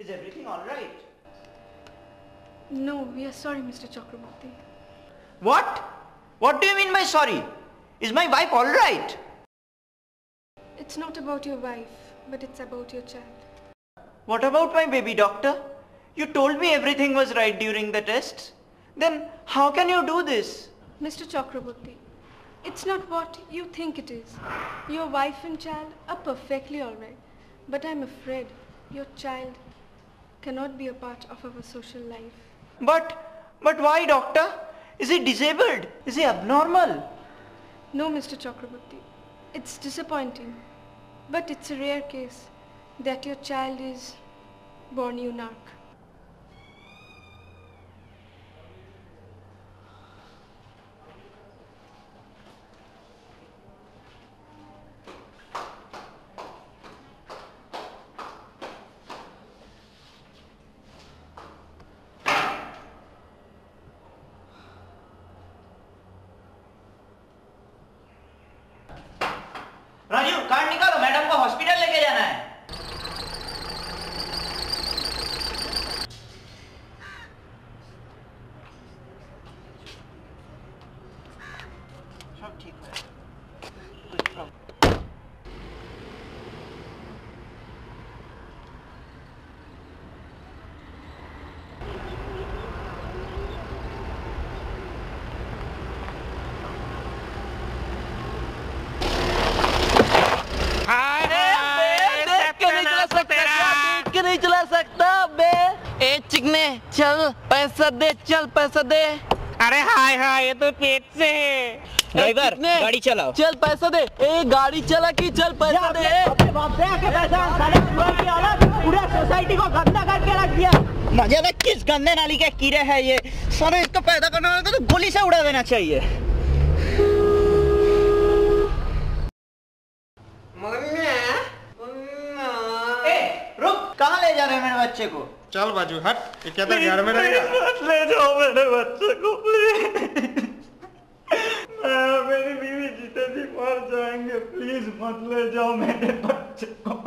Is everything all right? No, we are sorry, Mr. Chakraborty. What? What do you mean by sorry? Is my wife all right? It's not about your wife, but it's about your child. What about my baby doctor? You told me everything was right during the tests. Then how can you do this? Mr. Chakraborty, it's not what you think it is. Your wife and child are perfectly alright, but I'm afraid your child cannot be a part of our social life. But, but why doctor? Is he disabled? Is he abnormal? No, Mr. Chakraborty, it's disappointing, but it's a rare case that your child is born eunuch. नहीं चला सकता बे। ए चिकने चल पैसा दे चल पैसा दे। अरे हाय हाय ये तो पेट से है। ड्राइवर गाड़ी चलाओ। चल पैसा दे। ए गाड़ी चला की चल पैसा दे। पूरा सोसाइटी को गंदा करके रख दिया। मज़े किस गंदे नाली के कीड़े हैं ये? सारे इसको पैदा करने वाले को तो गोली से उड़ा देना चाहिए। कहाँ ले जा रहे हैं मेरे बच्चे को? चल बाजू हट। ये क्या तो घर में रहेगा मत ले जाओ मेरे बच्चे को प्लीज़। मेरी बीवी जीते जी मर जाएँगे प्लीज़ मत ले जाओ मेरे बच्चे को।